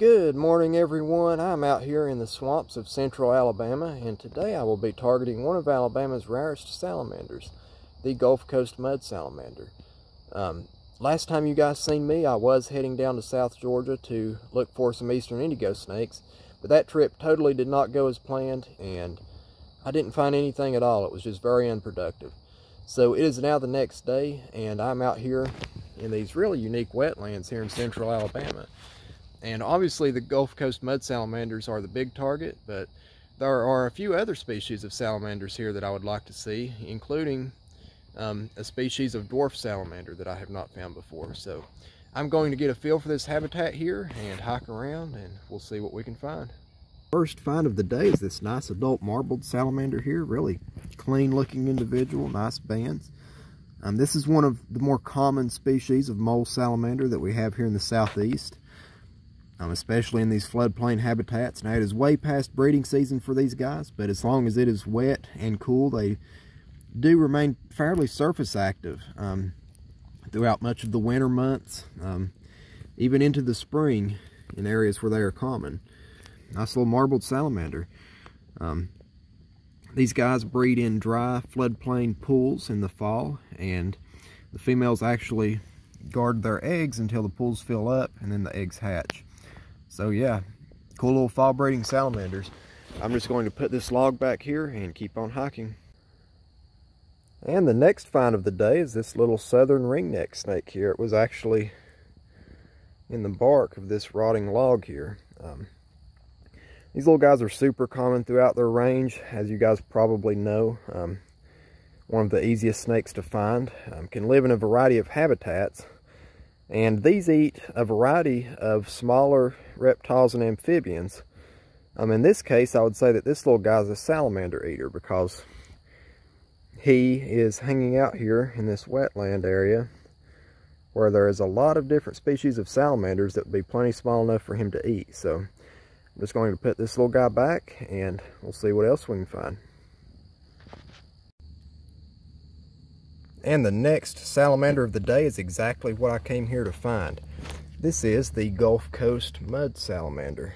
Good morning everyone. I'm out here in the swamps of central Alabama and today I will be targeting one of Alabama's rarest salamanders, the Gulf Coast mud salamander. Um, last time you guys seen me I was heading down to South Georgia to look for some eastern indigo snakes but that trip totally did not go as planned and I didn't find anything at all. It was just very unproductive. So it is now the next day and I'm out here in these really unique wetlands here in central Alabama. And obviously the Gulf Coast mud salamanders are the big target, but there are a few other species of salamanders here that I would like to see, including um, a species of dwarf salamander that I have not found before. So I'm going to get a feel for this habitat here and hike around and we'll see what we can find. First find of the day is this nice adult marbled salamander here. Really clean looking individual, nice bands. Um, this is one of the more common species of mole salamander that we have here in the southeast um, especially in these floodplain habitats. Now, it is way past breeding season for these guys, but as long as it is wet and cool, they do remain fairly surface active um, throughout much of the winter months, um, even into the spring in areas where they are common. Nice little marbled salamander. Um, these guys breed in dry floodplain pools in the fall, and the females actually guard their eggs until the pools fill up, and then the eggs hatch. So yeah, cool little fall breeding salamanders. I'm just going to put this log back here and keep on hiking. And the next find of the day is this little southern ringneck snake here. It was actually in the bark of this rotting log here. Um, these little guys are super common throughout their range, as you guys probably know. Um, one of the easiest snakes to find. Um, can live in a variety of habitats. And these eat a variety of smaller reptiles and amphibians. Um, in this case, I would say that this little guy's a salamander eater because he is hanging out here in this wetland area where there is a lot of different species of salamanders that would be plenty small enough for him to eat. So I'm just going to put this little guy back and we'll see what else we can find. And the next salamander of the day is exactly what I came here to find. This is the Gulf Coast mud salamander.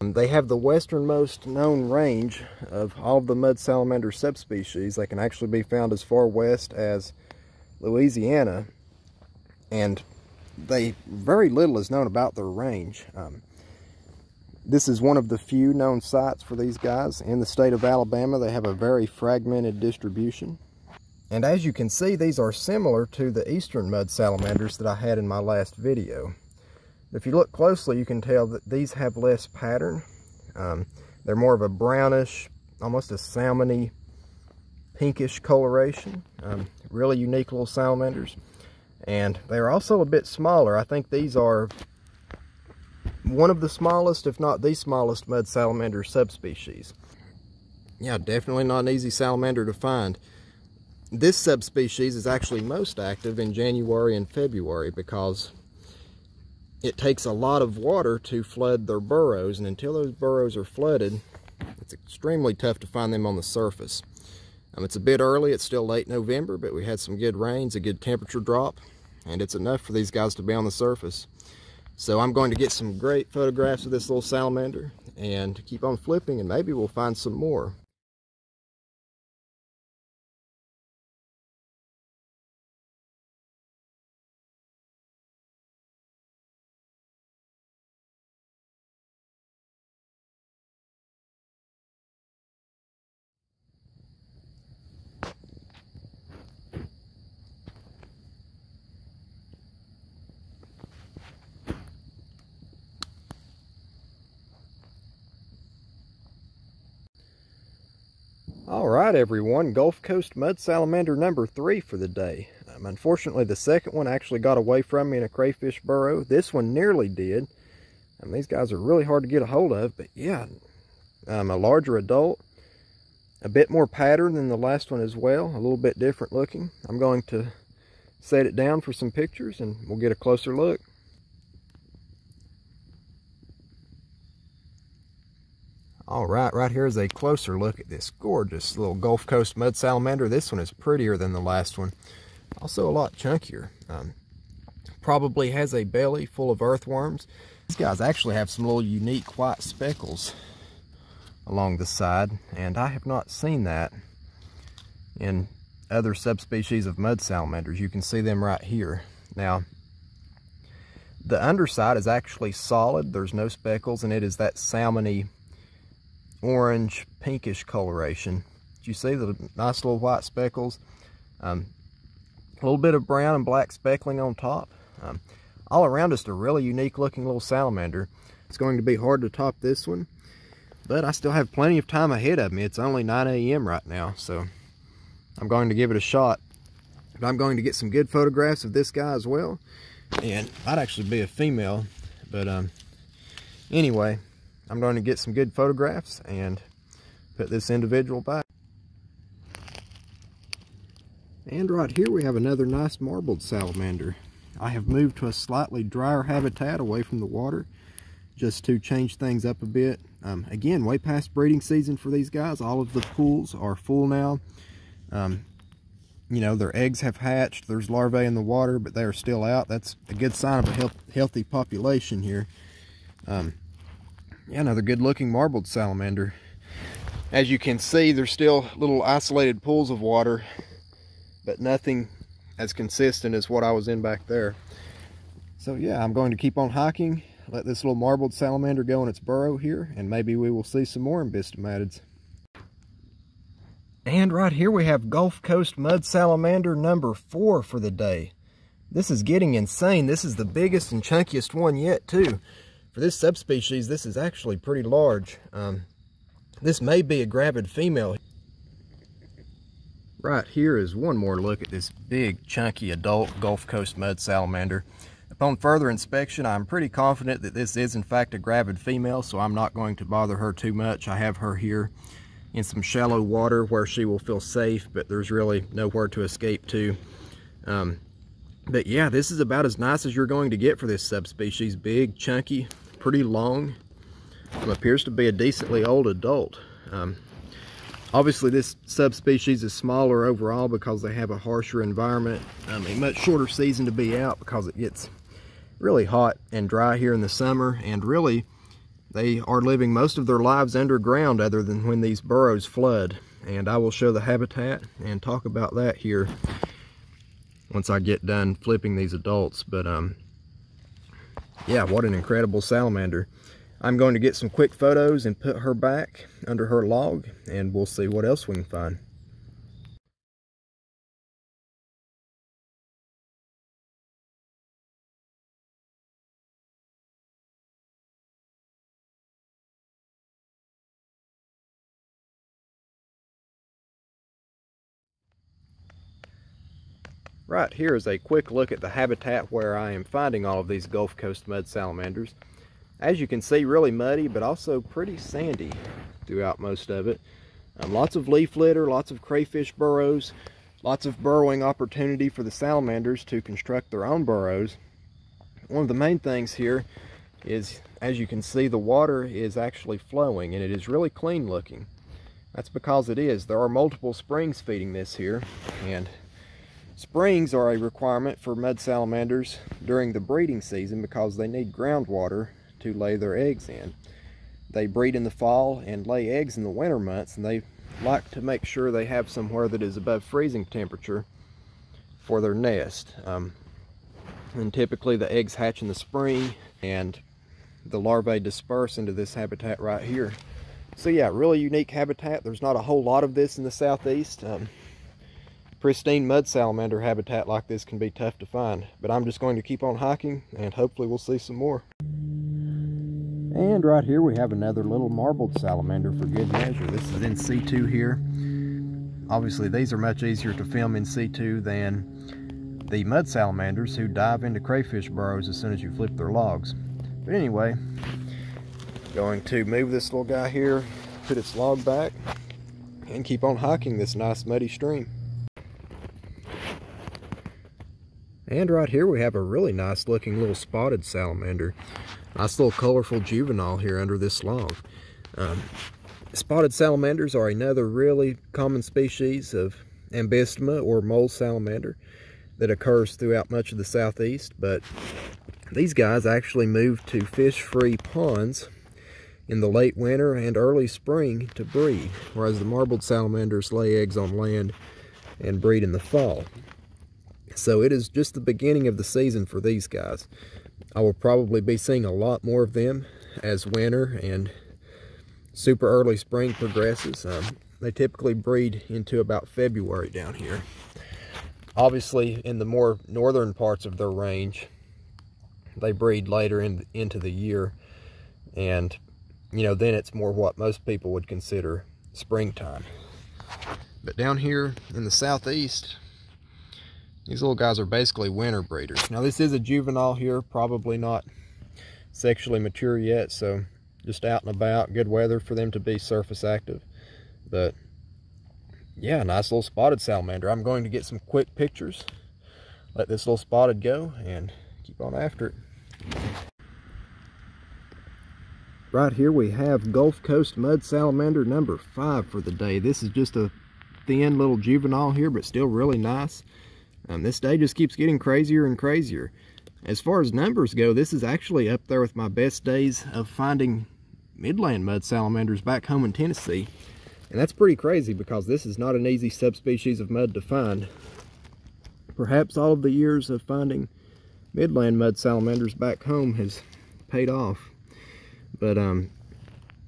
Um, they have the westernmost known range of all of the mud salamander subspecies. They can actually be found as far west as Louisiana. And they very little is known about their range. Um, this is one of the few known sites for these guys. In the state of Alabama, they have a very fragmented distribution. And as you can see, these are similar to the eastern mud salamanders that I had in my last video. If you look closely, you can tell that these have less pattern. Um, they're more of a brownish, almost a salmony, pinkish coloration. Um, really unique little salamanders. And they're also a bit smaller. I think these are one of the smallest, if not the smallest, mud salamander subspecies. Yeah, definitely not an easy salamander to find. This subspecies is actually most active in January and February because it takes a lot of water to flood their burrows and until those burrows are flooded it's extremely tough to find them on the surface. Um, it's a bit early, it's still late November, but we had some good rains, a good temperature drop, and it's enough for these guys to be on the surface. So I'm going to get some great photographs of this little salamander and keep on flipping and maybe we'll find some more. All right, everyone, Gulf Coast Mud Salamander number three for the day. Um, unfortunately, the second one actually got away from me in a crayfish burrow. This one nearly did. Um, these guys are really hard to get a hold of, but yeah, um, a larger adult, a bit more pattern than the last one as well, a little bit different looking. I'm going to set it down for some pictures and we'll get a closer look. All right, right here is a closer look at this gorgeous little Gulf Coast mud salamander. This one is prettier than the last one. Also a lot chunkier. Um, Probably has a belly full of earthworms. These guys actually have some little unique white speckles along the side, and I have not seen that in other subspecies of mud salamanders. You can see them right here. Now, the underside is actually solid. There's no speckles, and it is that salmony orange pinkish coloration. Do you see the nice little white speckles? Um, a little bit of brown and black speckling on top. Um, all around just a really unique looking little salamander. It's going to be hard to top this one, but I still have plenty of time ahead of me. It's only 9 a.m. right now, so I'm going to give it a shot. But I'm going to get some good photographs of this guy as well. And I'd actually be a female, but um, anyway, I'm going to get some good photographs and put this individual back. And right here we have another nice marbled salamander. I have moved to a slightly drier habitat away from the water just to change things up a bit. Um, again, way past breeding season for these guys. All of the pools are full now. Um, you know, their eggs have hatched. There's larvae in the water, but they are still out. That's a good sign of a health, healthy population here. Um, yeah, another good looking marbled salamander. As you can see, there's still little isolated pools of water, but nothing as consistent as what I was in back there. So yeah, I'm going to keep on hiking, let this little marbled salamander go in its burrow here, and maybe we will see some more ambystomatids. And right here we have Gulf Coast Mud Salamander number four for the day. This is getting insane. This is the biggest and chunkiest one yet too. For this subspecies, this is actually pretty large. Um, this may be a gravid female. Right here is one more look at this big, chunky adult Gulf Coast mud salamander. Upon further inspection, I'm pretty confident that this is in fact a gravid female, so I'm not going to bother her too much. I have her here in some shallow water where she will feel safe, but there's really nowhere to escape to. Um, but yeah, this is about as nice as you're going to get for this subspecies. Big, chunky, pretty long. Um, appears to be a decently old adult. Um, obviously, this subspecies is smaller overall because they have a harsher environment. A much shorter season to be out because it gets really hot and dry here in the summer. And really, they are living most of their lives underground other than when these burrows flood. And I will show the habitat and talk about that here once I get done flipping these adults. But um, yeah, what an incredible salamander. I'm going to get some quick photos and put her back under her log and we'll see what else we can find. Right here is a quick look at the habitat where I am finding all of these Gulf Coast mud salamanders. As you can see, really muddy, but also pretty sandy throughout most of it. Um, lots of leaf litter, lots of crayfish burrows, lots of burrowing opportunity for the salamanders to construct their own burrows. One of the main things here is, as you can see, the water is actually flowing and it is really clean looking. That's because it is. There are multiple springs feeding this here and Springs are a requirement for mud salamanders during the breeding season because they need groundwater to lay their eggs in. They breed in the fall and lay eggs in the winter months and they like to make sure they have somewhere that is above freezing temperature for their nest. Um, and typically the eggs hatch in the spring and the larvae disperse into this habitat right here. So yeah, really unique habitat. There's not a whole lot of this in the southeast. Um, pristine mud salamander habitat like this can be tough to find. But I'm just going to keep on hiking and hopefully we'll see some more. And right here we have another little marbled salamander for good measure. This is in situ here. Obviously these are much easier to film in situ than the mud salamanders who dive into crayfish burrows as soon as you flip their logs. But anyway, going to move this little guy here, put its log back, and keep on hiking this nice muddy stream. And right here we have a really nice looking little spotted salamander. Nice little colorful juvenile here under this log. Um, spotted salamanders are another really common species of ambystoma or mole salamander. that occurs throughout much of the southeast, but these guys actually move to fish-free ponds in the late winter and early spring to breed, whereas the marbled salamanders lay eggs on land and breed in the fall. So it is just the beginning of the season for these guys. I will probably be seeing a lot more of them as winter and super early spring progresses. Um, they typically breed into about February down here. Obviously, in the more northern parts of their range, they breed later in, into the year. And, you know, then it's more what most people would consider springtime. But down here in the southeast, these little guys are basically winter breeders. Now this is a juvenile here, probably not sexually mature yet, so just out and about, good weather for them to be surface active. But yeah, nice little spotted salamander. I'm going to get some quick pictures, let this little spotted go, and keep on after it. Right here we have Gulf Coast Mud Salamander number five for the day. This is just a thin little juvenile here, but still really nice. Um, this day just keeps getting crazier and crazier. As far as numbers go, this is actually up there with my best days of finding midland mud salamanders back home in Tennessee. And that's pretty crazy because this is not an easy subspecies of mud to find. Perhaps all of the years of finding midland mud salamanders back home has paid off. But um,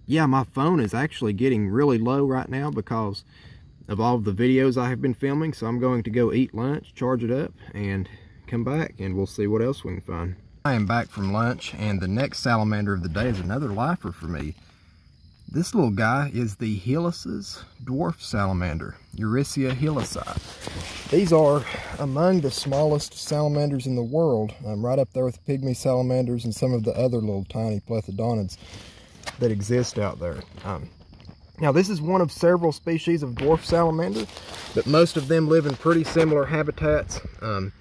yeah, my phone is actually getting really low right now because of all the videos I have been filming. So I'm going to go eat lunch, charge it up, and come back and we'll see what else we can find. I am back from lunch and the next salamander of the day is another lifer for me. This little guy is the Hillis's dwarf salamander, Eurycea hillisi. These are among the smallest salamanders in the world, um, right up there with pygmy salamanders and some of the other little tiny plethodontids that exist out there. Um, now this is one of several species of dwarf salamander, but most of them live in pretty similar habitats. Um,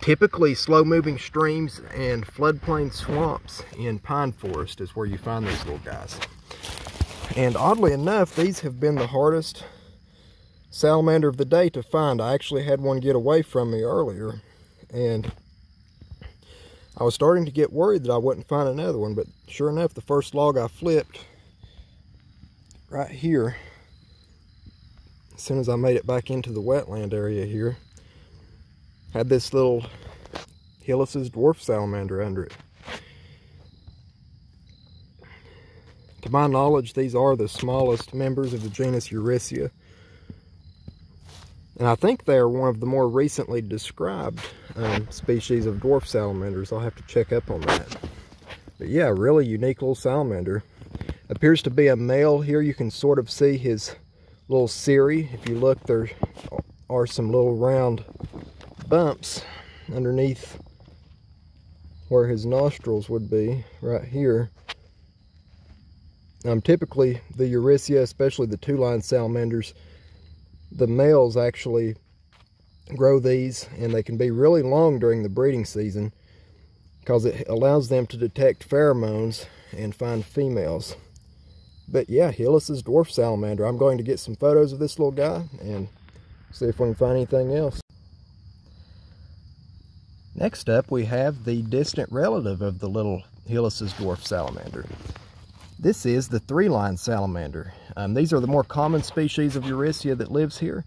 typically slow moving streams and floodplain swamps in pine forest is where you find these little guys. And oddly enough, these have been the hardest salamander of the day to find. I actually had one get away from me earlier and I was starting to get worried that I wouldn't find another one, but sure enough, the first log I flipped right here, as soon as I made it back into the wetland area here, had this little Hillis's dwarf salamander under it. To my knowledge, these are the smallest members of the genus Eurycea. And I think they are one of the more recently described um, species of dwarf salamanders. I'll have to check up on that. But yeah, really unique little salamander appears to be a male here. You can sort of see his little cirri. If you look, there are some little round bumps underneath where his nostrils would be right here. Um, typically, the Eurycea, especially the two-line salamanders, the males actually grow these and they can be really long during the breeding season because it allows them to detect pheromones and find females but yeah, Hillis's dwarf salamander. I'm going to get some photos of this little guy and see if we can find anything else. Next up, we have the distant relative of the little Hillis's dwarf salamander. This is the three-line salamander. Um, these are the more common species of Eurycea that lives here.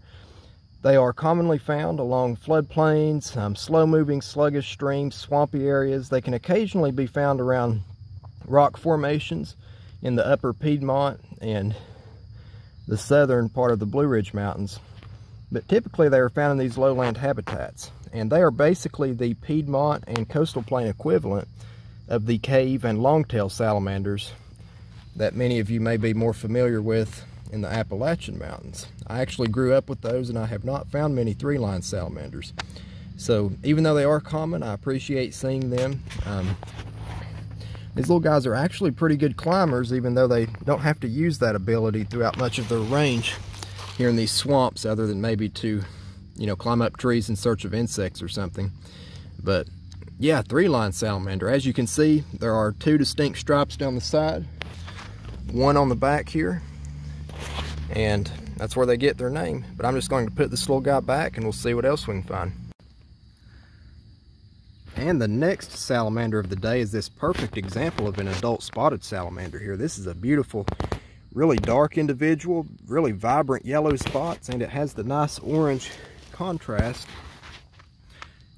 They are commonly found along floodplains, um, slow-moving sluggish streams, swampy areas. They can occasionally be found around rock formations, in the upper Piedmont and the southern part of the Blue Ridge Mountains. But typically they are found in these lowland habitats. And they are basically the Piedmont and coastal plain equivalent of the cave and longtail salamanders that many of you may be more familiar with in the Appalachian Mountains. I actually grew up with those and I have not found many three-line salamanders. So even though they are common, I appreciate seeing them. Um, these little guys are actually pretty good climbers, even though they don't have to use that ability throughout much of their range here in these swamps, other than maybe to, you know, climb up trees in search of insects or something. But yeah, three-line salamander. As you can see, there are two distinct stripes down the side, one on the back here, and that's where they get their name. But I'm just going to put this little guy back and we'll see what else we can find. And the next salamander of the day is this perfect example of an adult spotted salamander here. This is a beautiful, really dark individual, really vibrant yellow spots, and it has the nice orange contrast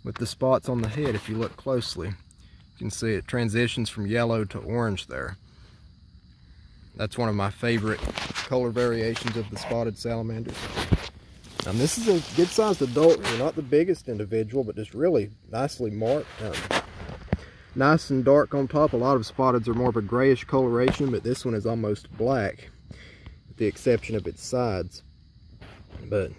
with the spots on the head if you look closely. You can see it transitions from yellow to orange there. That's one of my favorite color variations of the spotted salamanders. This is a good sized adult here, not the biggest individual, but just really nicely marked. Um, nice and dark on top. A lot of spotteds are more of a grayish coloration, but this one is almost black, with the exception of its sides. But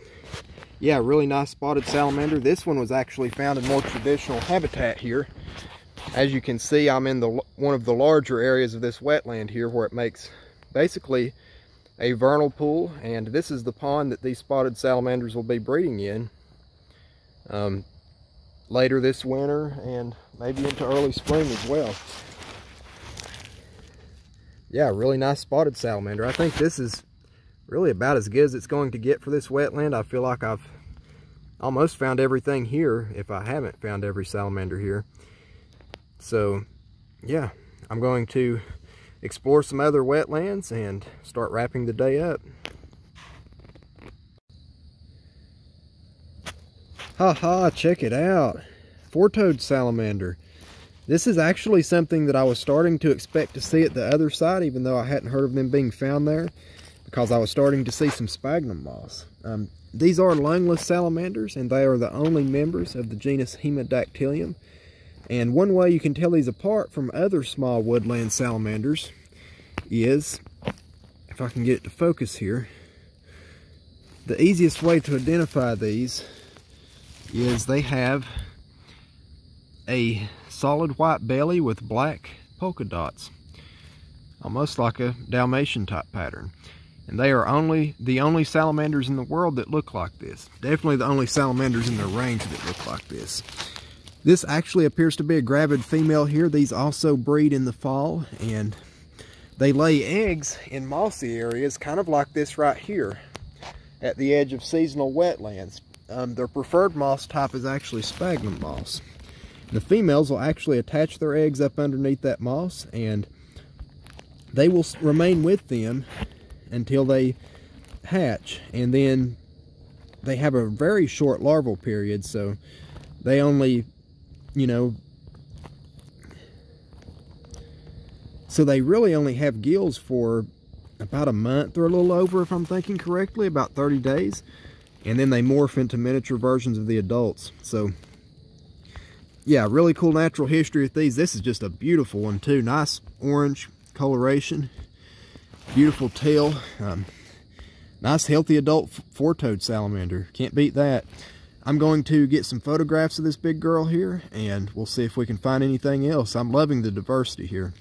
yeah, really nice spotted salamander. This one was actually found in more traditional habitat here. As you can see, I'm in the one of the larger areas of this wetland here where it makes basically a vernal pool and this is the pond that these spotted salamanders will be breeding in um, later this winter and maybe into early spring as well. Yeah, really nice spotted salamander. I think this is really about as good as it's going to get for this wetland. I feel like I've almost found everything here if I haven't found every salamander here. So, yeah, I'm going to explore some other wetlands and start wrapping the day up. Ha ha, check it out. Four-toed salamander. This is actually something that I was starting to expect to see at the other side, even though I hadn't heard of them being found there, because I was starting to see some sphagnum moss. Um, these are lungless salamanders, and they are the only members of the genus Hemidactylium. And one way you can tell these apart from other small woodland salamanders is, if I can get it to focus here, the easiest way to identify these is they have a solid white belly with black polka dots, almost like a Dalmatian type pattern. And they are only the only salamanders in the world that look like this. Definitely the only salamanders in their range that look like this. This actually appears to be a gravid female here. These also breed in the fall and they lay eggs in mossy areas, kind of like this right here at the edge of seasonal wetlands. Um, their preferred moss type is actually sphagnum moss. The females will actually attach their eggs up underneath that moss and they will remain with them until they hatch and then they have a very short larval period so they only you know, so they really only have gills for about a month or a little over, if I'm thinking correctly, about 30 days. And then they morph into miniature versions of the adults. So, yeah, really cool natural history with these. This is just a beautiful one, too. Nice orange coloration. Beautiful tail. Um, nice, healthy adult four-toed salamander. Can't beat that. I'm going to get some photographs of this big girl here and we'll see if we can find anything else. I'm loving the diversity here.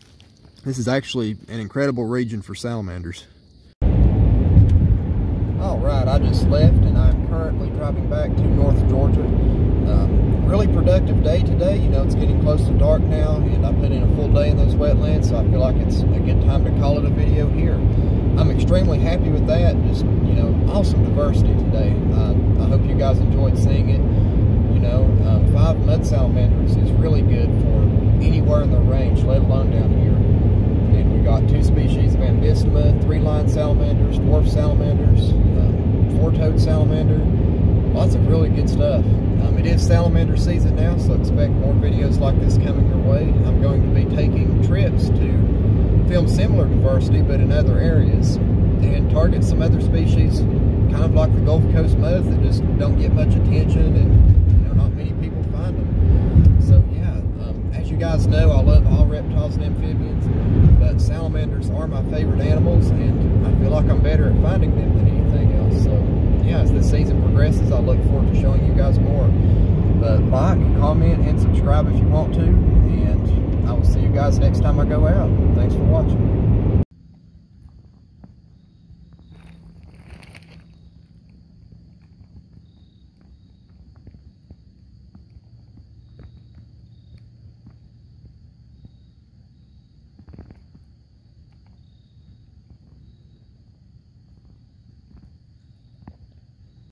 This is actually an incredible region for salamanders. All right, I just left and I'm currently driving back to North Georgia. Um, really productive day today. You know, it's getting close to dark now and I put in a full day in those wetlands, so I feel like it's a good time to call it a video here. I'm extremely happy with that. Just, you know, awesome diversity today. Uh, hope you guys enjoyed seeing it. You know, um, five mud salamanders is really good for anywhere in the range, let alone down here. And we got two species of Ambystoma, three-line salamanders, dwarf salamanders, uh, four-toed salamander. Lots of really good stuff. Um, it is salamander season now, so expect more videos like this coming your way. I'm going to be taking trips to film similar diversity, but in other areas, and target some other species, kind of like the Gulf Coast muds that just don't get much attention, and you know, not many people find them. So yeah, um, as you guys know, I love all reptiles and amphibians, but salamanders are my favorite animals, and I feel like I'm better at finding them than anything else. So yeah, as the season progresses, I look forward to showing you guys more. But like, comment, and subscribe if you want to, and I will see you guys next time I go out. Thanks for watching.